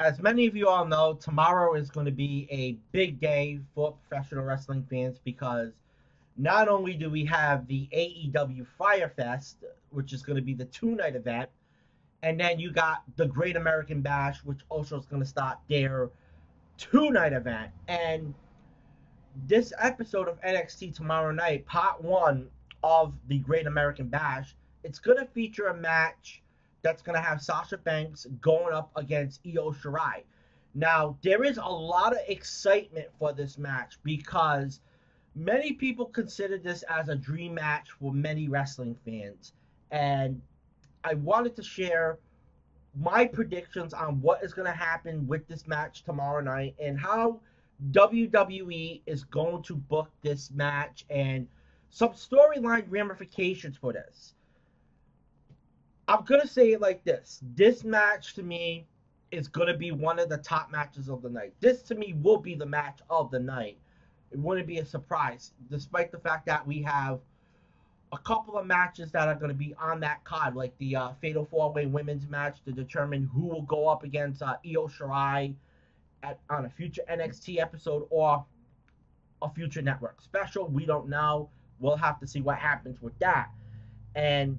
as many of you all know, tomorrow is going to be a big day for professional wrestling fans because not only do we have the AEW Fyter Fest, which is going to be the two night event, and then you got the Great American Bash, which also is going to start their two night event. And this episode of NXT tomorrow night, part one of the Great American Bash, it's going to feature a match that's going to have Sasha Banks going up against Io Shirai. Now, there is a lot of excitement for this match because many people consider this as a dream match for many wrestling fans. And I wanted to share my predictions on what is going to happen with this match tomorrow night and how WWE is going to book this match and some storyline ramifications for this. I'm to say it like this this match to me is going to be one of the top matches of the night. This to me will be the match of the night. It wouldn't be a surprise, despite the fact that we have a couple of matches that are going to be on that card, like the uh, Fatal Four Way Women's match to determine who will go up against uh, Io Shirai at, on a future NXT episode or a future network special. We don't know. We'll have to see what happens with that. And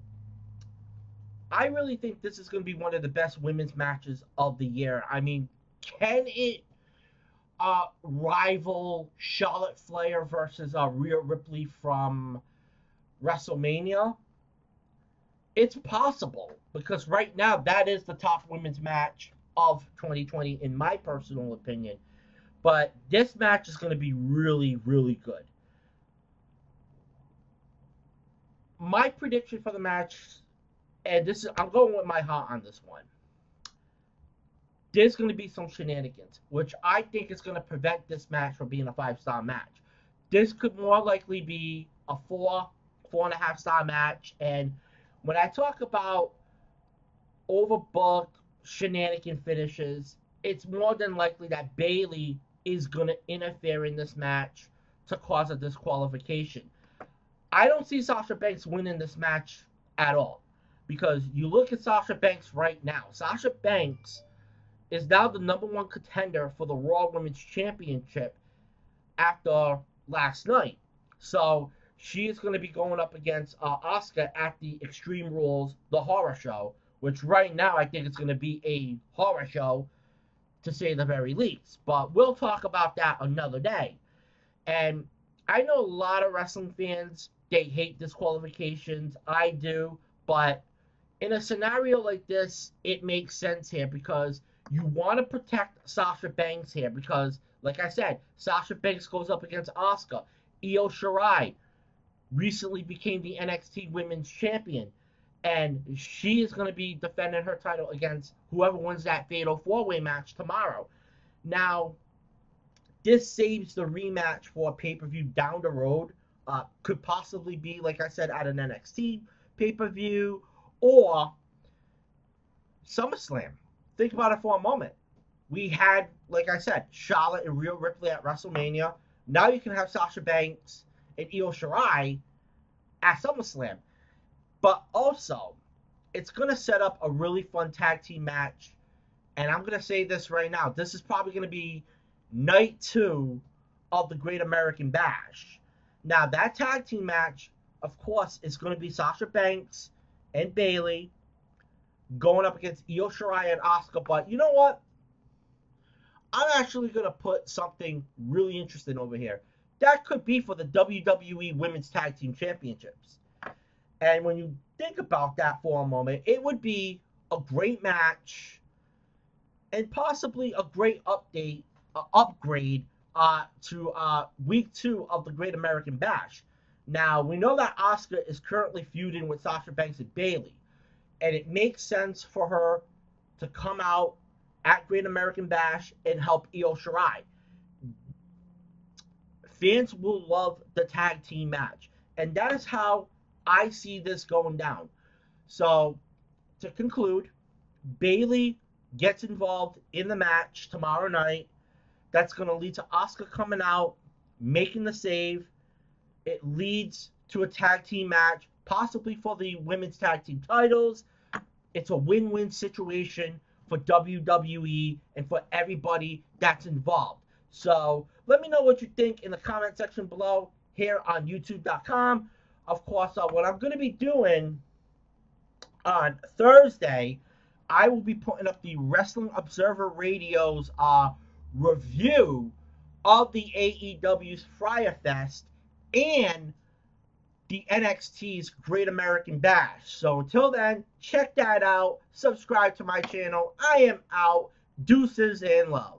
I really think this is going to be one of the best women's matches of the year. I mean, can it uh, rival Charlotte Flair versus uh, Rhea Ripley from WrestleMania? It's possible because right now that is the top women's match of 2020 in my personal opinion. But this match is going to be really, really good. My prediction for the match and this is I'm going with my heart on this one. There's going to be some shenanigans, which I think is going to prevent this match from being a five star match. This could more likely be a four, four and a half star match. And when I talk about overbooked shenanigan finishes, it's more than likely that Bayley is going to interfere in this match to cause a disqualification. I don't see Sasha Banks winning this match at all because you look at Sasha Banks right now. Sasha Banks is now the number one contender for the Raw Women's Championship after last night. So she is going to be going up against uh, Asuka at the Extreme Rules, the horror show, which right now I think it's going to be a horror show to say the very least. But we'll talk about that another day. And I know a lot of wrestling fans, they hate disqualifications. I do. But in a scenario like this, it makes sense here because you want to protect Sasha Banks here because, like I said, Sasha Banks goes up against Asuka. Io Shirai recently became the NXT Women's Champion, and she is going to be defending her title against whoever wins that Fatal Four Way match tomorrow. Now, this saves the rematch for a pay per view down the road. Uh, could possibly be, like I said, at an NXT pay per view or SummerSlam. Think about it for a moment. We had, like I said, Charlotte and Rhea Ripley at WrestleMania. Now you can have Sasha Banks and Io Shirai at SummerSlam. But also, it's going to set up a really fun tag team match. And I'm going to say this right now. This is probably going to be night two of the Great American Bash. Now, that tag team match, of course, is going to be Sasha Banks and Bayley going up against Io Shirai and Asuka. But you know what? I'm actually going to put something really interesting over here. That could be for the WWE Women's Tag Team Championships. And when you think about that for a moment, it would be a great match and possibly a great update, uh, upgrade uh, to uh, week two of the Great American Bash. Now, we know that Asuka is currently feuding with Sasha Banks and Bayley, and it makes sense for her to come out at Great American Bash and help Io Shirai. Fans will love the tag team match, and that is how I see this going down. So, to conclude, Bayley gets involved in the match tomorrow night. That's going to lead to Asuka coming out, making the save, it leads to a tag team match, possibly for the women's tag team titles. It's a win win situation for WWE and for everybody that's involved. So let me know what you think in the comment section below here on YouTube.com. Of course, uh, what I'm going to be doing on Thursday, I will be putting up the Wrestling Observer Radio's uh, review of the AEW's Fyter Fest and the NXT's Great American Bash. So until then, check that out. Subscribe to my channel. I am out. Deuces and love.